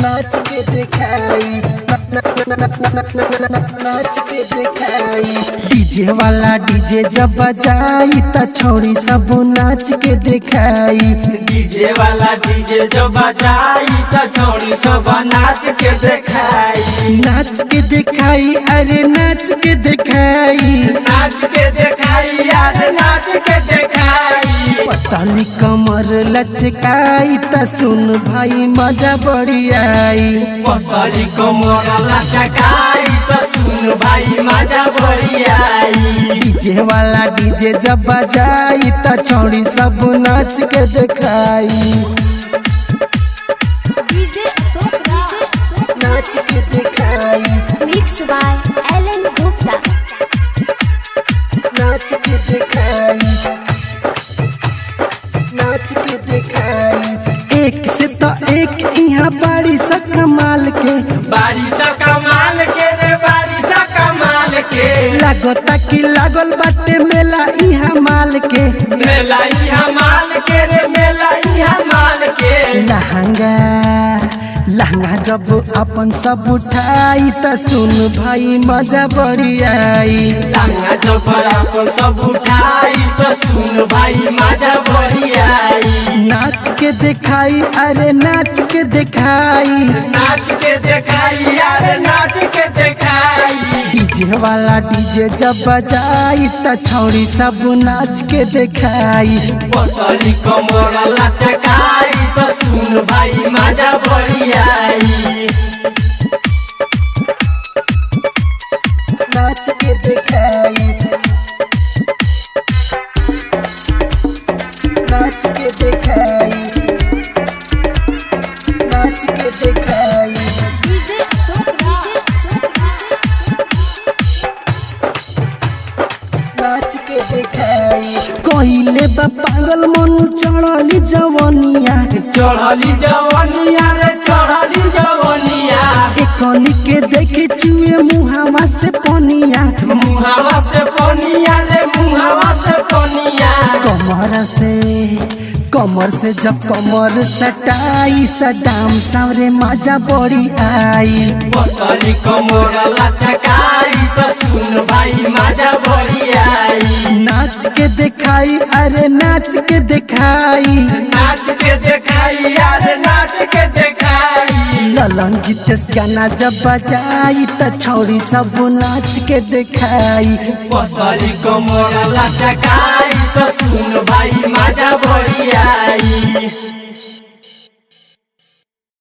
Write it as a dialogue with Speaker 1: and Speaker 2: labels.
Speaker 1: नाच के दिखाई नाच के दिखाई डीजे वाला डीजे जब बजाई त छोड़ी सब नाच के दिखाई
Speaker 2: डीजे वाला डीजे जब बजाई तो छोड़ी सब नाच के देखाई
Speaker 1: नाच के दिखाई अरे नाच के दिखाई पताली कमर लचकाई त सुन भाई मज़ा बड़ी आई।
Speaker 2: पतरी कमर लचकाई तो सुन भाई मज़ा बड़ी आई।
Speaker 1: डीजे वाला डीजे जब बजाई त छोड़ी सब नाच के दिखाई।
Speaker 3: डीजे अशोक राज
Speaker 1: नाच के दिखाई।
Speaker 3: मिक्स बाय
Speaker 1: नाच के दिखाई एक से तो एक यहाँ बारी सा कमाल के।
Speaker 2: बारिश कमाल के रे बारिश कमाल के।
Speaker 1: लगता कि लागल बाटे मेला यहाँ माल के।
Speaker 2: मेला यहाँ माल के रे मेला यहाँ माल के।
Speaker 1: लहंगा जब अपन सब उठाई त सुन भाई मज़ा बड़ी आई।
Speaker 2: जबरा को सब उठाई तो सुन भाई मज़ा बड़ी आई।
Speaker 1: नाच के दिखाई अरे नाच के दिखाई।
Speaker 2: नाच के देखाई यार नाच के देखाई।
Speaker 1: डीजे वाला डीजे जब बजाई त छौड़ी सब नाच के दिखाई।
Speaker 2: पतरी कमर लचकाई तो सुन भाई मज़ा बड़ी आई।
Speaker 1: बा पागल मन चढ़ली जवनिया
Speaker 2: चढ़ली जवनिया रे चढ़ली जवनिया।
Speaker 1: एकनी के देखे चुए मुहावा से पनिया।
Speaker 2: मुहावा से पनिया रे मुहावा से पनिया।
Speaker 1: कमर से कमर से जब कमर सटाई सदाम सावरे मज़ा बड़ी आई।
Speaker 2: कमर लचकाई तो सुन भाई मज़ा बड़ी
Speaker 1: नाच के दिखाई अरे नाच के दिखाई।
Speaker 2: नाच के दिखाई अरे नाच के दिखाई।
Speaker 1: ललन जितेश गाना जब बजाई त छौड़ी सब नाच के दिखाई
Speaker 2: पतरी मोरा लचकाई तो सुन भाई मज़ा